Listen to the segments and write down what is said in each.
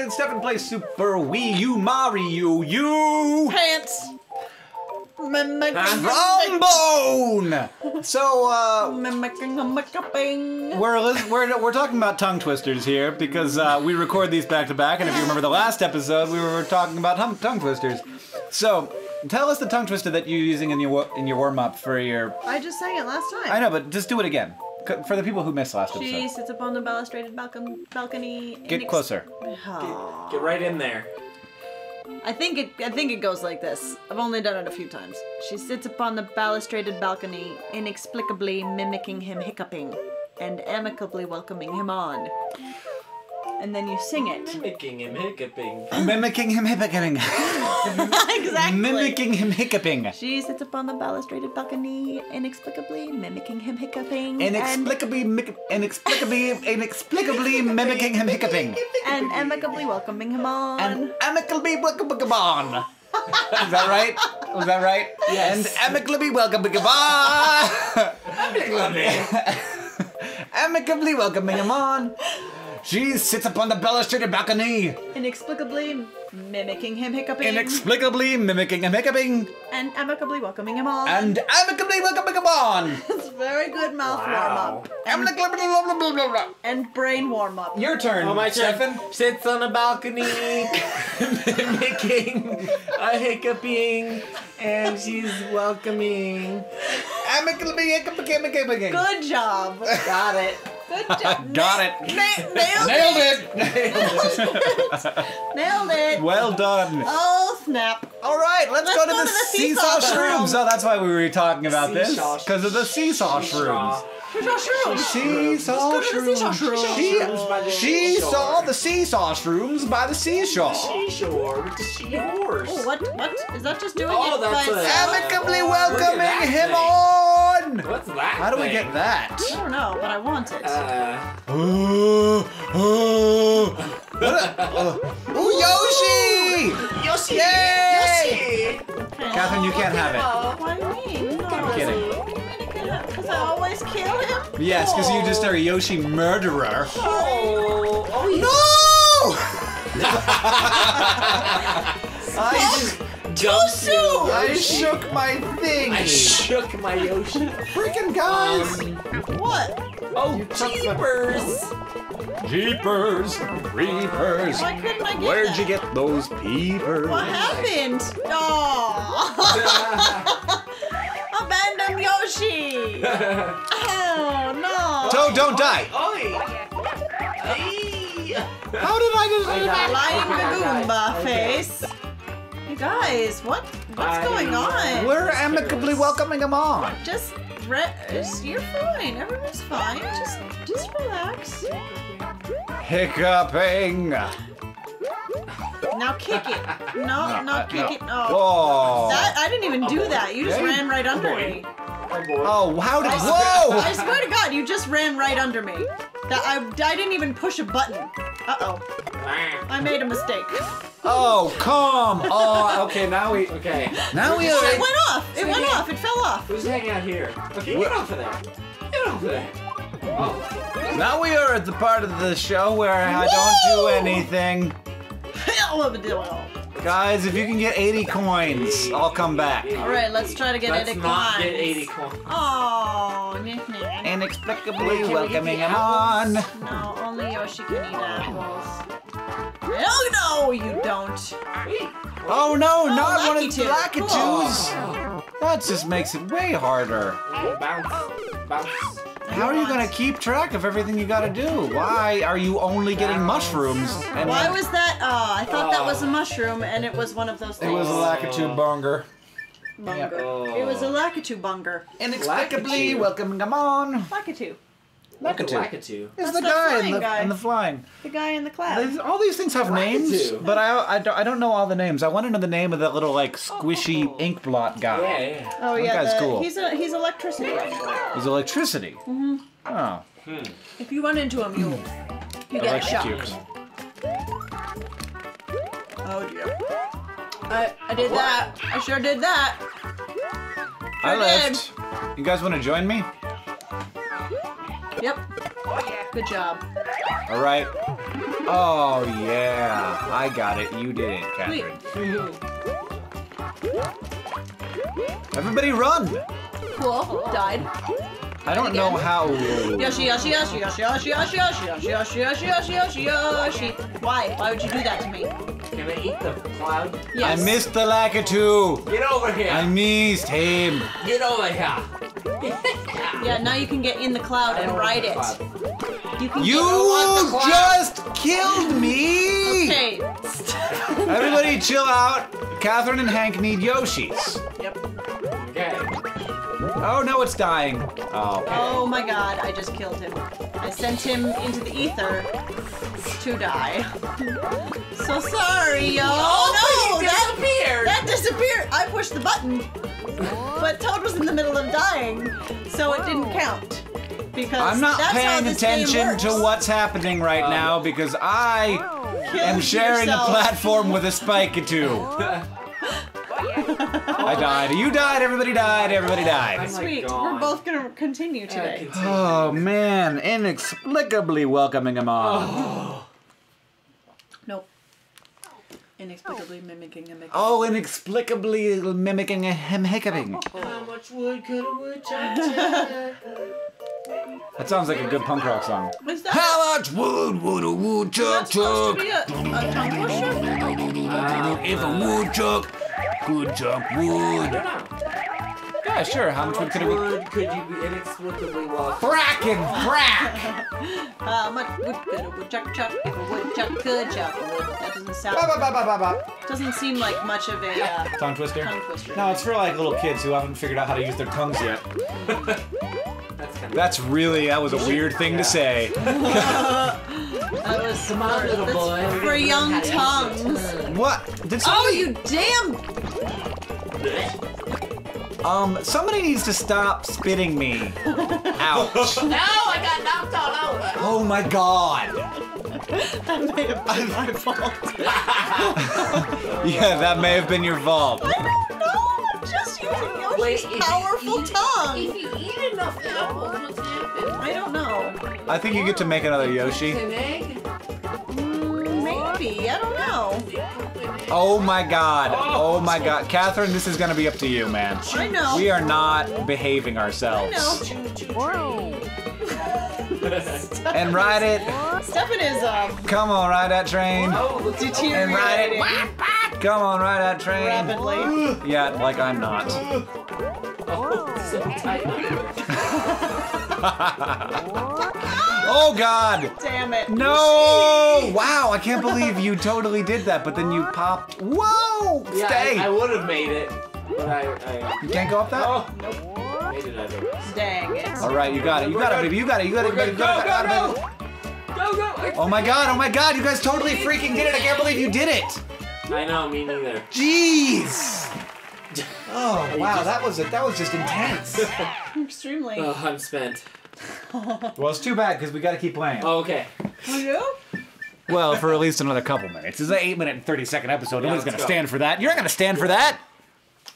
did Stefan play Super Wii U Mario U? Pants. Mimicking, Trombone! So, uh, mimicking, mimicking. we're, we're, we're talking about tongue twisters here because uh, we record these back to back, and if you remember the last episode, we were talking about hum- tongue twisters. So, tell us the tongue twister that you're using in your in your warm up for your. I just sang it last time. I know, but just do it again C- for the people who missed last episode. She episode. sits upon the balustraded balcon- balcony. Get ex- closer. Oh. Get right in there. I think it. I think it goes like this. I've only done it a few times. She sits upon the balustraded balcony, inexplicably mimicking him hiccuping, and amicably welcoming him on. And then you sing it. Mimicking him hiccuping. Mimicking him hiccuping. exactly. Mimicking him hiccuping. She sits upon the balustraded balcony, inexplicably mimicking him hiccuping. Inexplicably, mic- inexplicably, inexplicably mimicking him hiccuping. and, and amicably welcoming him on. And amicably welcome on. Is that right? Was that right? Yes. And amicably welcome on. amicably. amicably welcoming him on. She sits upon the balustrade balcony, inexplicably mimicking him hiccuping. inexplicably mimicking him hiccuping, and amicably welcoming him on. and amicably welcoming him on. it's very good mouth Wow. warm up. And, blah, blah, blah, blah, blah. and brain warm up. Your turn, Oh, my turn. Sits on a balcony, mimicking a hiccuping, and she's welcoming. Amicably hiccuping, hiccuping. Good job. Got it. Good job. Got Na- it. na- nailed, Nailed it. it. Nailed it. well done. Oh snap. All right, let's, Let's go to go the, to the seesaw, seesaw shrooms. shrooms. Oh, that's why we were talking about this. Because of the seesaw shrooms. Seesaw shrooms. Seesaw Let's go to the seesaw shrooms. shrooms. She, Shrooms by the she saw the seesaw shrooms by the seashore. Seashore with the seahorse. Oh, what? What? Is that just doing Oh, it that's by a- Amicably Look welcoming him thing. On. What's that? How do we thing? get that? I don't know, but I want it. Uh, Oh, oh. Ooh, Yoshi! Yoshi! Yay! Okay. Catherine, you can't have it. Why me? No. I'm kidding. Because I always kill him. Yes, because you just are a Yoshi murderer. Oh, oh, no! I just, Jumps to I shook my thing. I shook my Yoshi. Freaking guys! Um, what? Oh, jeepers! Jeepers, creepers. Why couldn't I get Where'd that? you get those peepers? What happened? Oh. Abandon Yoshi. Oh no. Toad, don't die. Oi! How did I just? Lying Goomba face. You guys, what? What's I- going on? We're amicably welcoming them on. Just, re- just- you're fine. Everyone's fine. Just, just relax. Hiccuping. Now kick it. No, not kick no. it. Oh. Whoa. That I didn't even do that. You just Okay. ran right under boy. me. Oh boy. Oh, how did? I Whoa! swear to God, you just ran right under me. That I, I didn't even push a button. Uh oh, I made a mistake. Oh, come on. Okay, now we. Okay. Now we It went off. It went off. It fell off. Who's hanging out here? Okay, get off of there. Get off of there. Oh. Now we are at the part of the show where I don't do anything. Hell of a deal. Guys, if you can get 80 coins, I'll come back. right, let's try to get Let's it not coins. get 80 coins. Oh, nick, nick. Inexplicably Wait, can we get welcoming him on. No, only Yoshi can eat apples. Oh no, you don't. Oh no, Oh, not one of Lakitu. the Lakitus. Oh. That just makes it way harder. Bounce. Bounce. How are you gonna keep track of everything you gotta do? Why are you only getting mushrooms? And Why was that? Oh, I thought that was a ah. mushroom, and it was one of those things. it was a Lakitu bonger. bunger. Oh. It was a oh. Lakitu bunger. Inexplicably Lakitu. welcoming him on. Lakitu. Lakitu. Lakitu. Is That's the the guy in the, guy. in the flying. The guy in the cloud. These- all these things have names, but I, I, don't, I don't know all the names. I want to know the name of that little like squishy ink blot guy. Yeah, yeah. Oh That yeah, guy's the, cool. he's a he's electricity. He's electricity. Mm-hmm. Oh. If you run into him, you you get shot. Electrocute. Oh dear. I I did that. I sure did that. I did. left. You guys want to join me? Yep. Good job. All right. Oh yeah, I got it. You did it, Catherine. Everybody run! Cool. Died. I don't know how. Yoshi, Yoshi, Yoshi, Yoshi, Yoshi, Yoshi, Yoshi, Yoshi, Yoshi, Yoshi, Yoshi, Yoshi, Yoshi. Why? Why would you do that to me? Can I eat the cloud? Yes. I missed the Lakitu. Get over here! I missed him. Get over here! Yeah, now you can get in the cloud and ride it. You can You want just killed me. Okay. Everybody, chill out. Catherine and Hank need Yoshis. Yep. Okay. Oh no, it's dying. Oh. Oh my god, I just killed him. I sent him into the ether to die. So sorry, yo. Oh, no! he That, disappeared! that disappeared! I pushed the button. But Toad was in the middle of dying, so it didn't count. Because I'm not that's paying attention to what's happening right Um, now because I Kill am sharing a yourself. platform with a Spikatoo. I died. You died. Everybody died. Everybody oh died. I'm Sweet, like, we're both gonna continue Yeah, today. continue. Oh man, inexplicably welcoming him on. Oh. Nope. Inexplicably mimicking a Mickey. Oh, inexplicably mimicking a him hiccuping. How much wood could a woodchuck? That sounds like a good punk rock song. How much wood would a woodchuck that's supposed to chuck? be a, a tongue pusher? If a woodchuck could chuck I wood. don't. Yeah, sure. How How much wood could it be? wood could you be inexplicably lost? Frack and frack! How much wood could a woodchuck chuck if a woodchuck could chuck a wood? That doesn't Ba, ba, sound. ba, ba, ba, ba. Doesn't seem like much of a uh, Tongue twister? tongue twister. No, it's for like little kids who haven't figured out how to use their tongues yet. That's kind of. That's really, that was a weird thing Yeah. to say. That was Come on, for, little boy. for young learn how to use your tongues. What? Did Oh, somebody, you damn! Um, somebody needs to stop spitting me. Ouch. No, I got knocked all over. Oh my god. That may have been my fault. Yeah, that may have been your fault. I don't know. I'm just using Yoshi's Wait, if you powerful eat- tongue. If you eat enough apples, what's happened? I don't know. I think you get to make another Yoshi. Mm, maybe. I don't know. Oh my god. Oh my god. Catherine, this is gonna be up to you, man. I know. We are not behaving ourselves. I ourselves. know. And ride it. Stefan is um Come on, ride that train. Oh, look at all And ride it. Come on, ride that train. rapidly. Yeah, like I'm not. Oh, so tight. Oh god. Damn it. No! Wow, I can't believe you totally did that, but then you popped. Whoa! Yeah, Stay! I, I would have made it, but I. I uh, You can't go up that? oh, nope. Made it. Dang it. All right, you got it. You got it, baby. You got it. You got it. We're You got Go, it. go, You got it. go! Go, go! Oh my god! Oh my god! You guys totally freaking did it! I can't believe you did it! I know, me neither. Jeez! Oh wow, that was it. That was just intense. Extremely. Oh, I'm spent. Well, it's too bad because we got to keep playing. Oh, okay. Are you? Well, for at least another couple minutes. It's an eight minute and thirty second episode. Nobody's let's gonna go. stand for that. You're not gonna stand for that.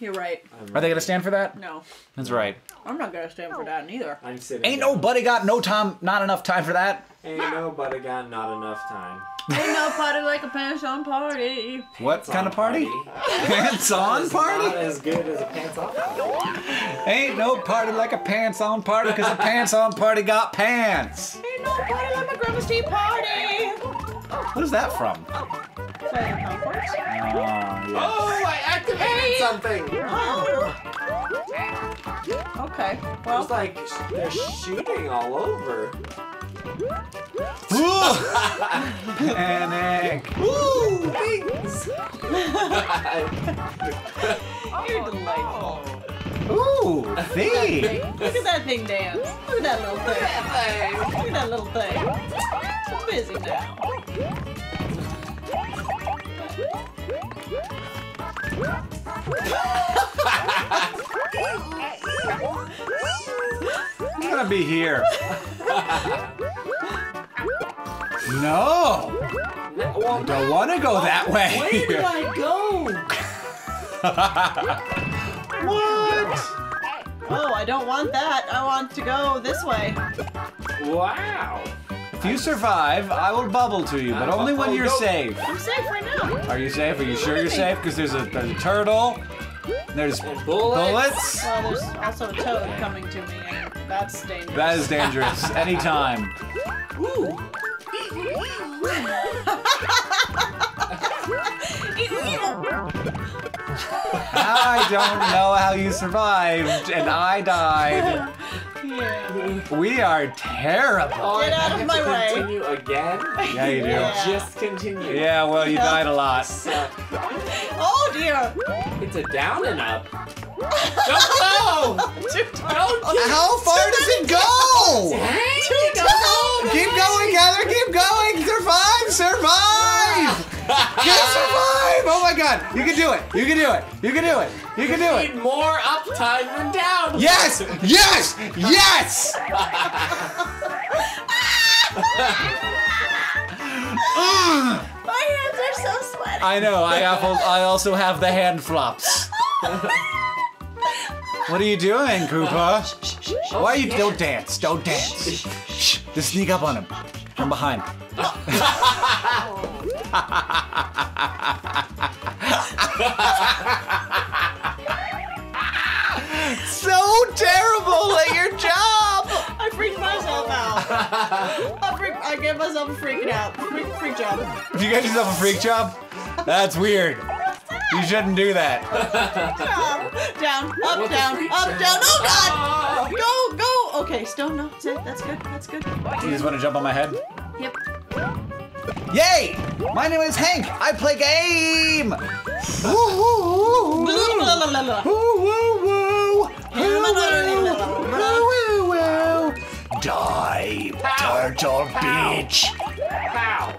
You're right. Are they gonna stand for that? No. That's right. I'm not gonna stand for that neither. I'm sitting. Ain't down. nobody got no time, not enough time for that. Ain't nobody got not enough time. Ain't no party like a pants on party. What kind of party? Pants on It's Not party? as good as a pants off party. Ain't no party like a pants on party because a pants on party got pants. Ain't no party like my grandma's tea party. What is that from? Oh, yeah. Oh, I activated something. Oh. Okay. Well, It's like they're shooting all over. Ooh! Panic. Ooh, things. you're delightful. Ooh, thing. Look at that thing dance. Look at that little thing. Look at that little thing. So busy now. I'm gonna be here. No, Well, don't want to go that way. Where did I go? what? Oh, I don't want that. I want to go this way. Wow. If you survive, I will bubble to you, but only when Oh, you're safe. I'm safe right now. Are you safe? Are you sure you're safe? Because there's a, there's a turtle. There's bullets. bullets. Well, there's also a toad coming to me, and that's dangerous. That is dangerous. Anytime. Ooh. I don't know how you survived, and I died. yeah. We are terrible. Oh, Get out of my way. Continue again. Yeah, you do. Yeah. Just continue. Yeah, well, you died a lot. Oh dear. It's a down and up. Don't go! Don't How far does it go? Survive. Survive. Keep survive. Oh my God. You can do it. You can do it. You can do it. You can do it. Need more uptime than down. Yes. Yes. Yes. My hands are so sweaty. I know. I also, I also have the hand flops. What are you doing, Koopa? Why are you? Don't dance. Don't dance. Shh. Just sneak up on him from behind. So terrible at your job. I freaked myself out. I, freak, I gave myself a freaking out. Freak, freak job. Did you got yourself a freak job? That's weird. You shouldn't do that. Down, up, What down, up, down. Oh god! Go, go. Okay, stone. No, that's it. That's good. That's good. You just want to jump on my head? Yep. Yay! My name is Hank. I play game. Die, turtle bitch. Pow!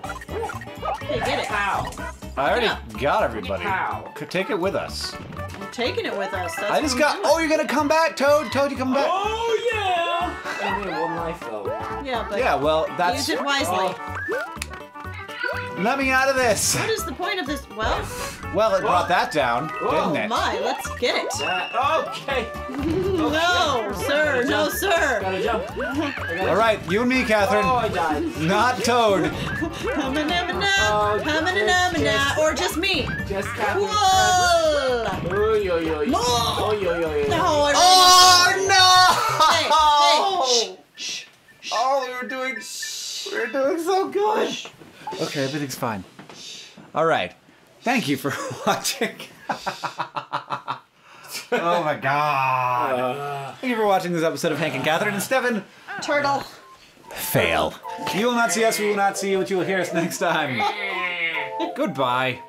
Okay, get it. Pow! I already got everybody. Could take it with us. I'm taking it with us. That's I just got. Oh, you're gonna come back, Toad. Toad, you come back. Oh yeah! I have one life though. Yeah, but Yeah, well, that's. use it wisely. Oh. Let me out of this. What is the point of this? Well, Well, it brought that down, oh didn't it? Oh my, let's get it. That, okay. No, sir, no, sir. Gotta jump. Gotta All right, you and me, Catherine. Oh, I died. Not Toad. Humana, Oh, humana, just- or just me. Just Catherine. Whoa! Oy, oy, oy. No. Oy, oy, oy, oy. No, I Oh no! Hey, hey, shh. Oh, we were doing, we were doing so good. Okay, everything's fine. All right. Thank you for watching. oh my god. Uh, Thank you for watching this episode of Hank and Catherine and Stefan. Turtle. Fail. You will not see us. We will not see you, but you will hear us next time. Goodbye.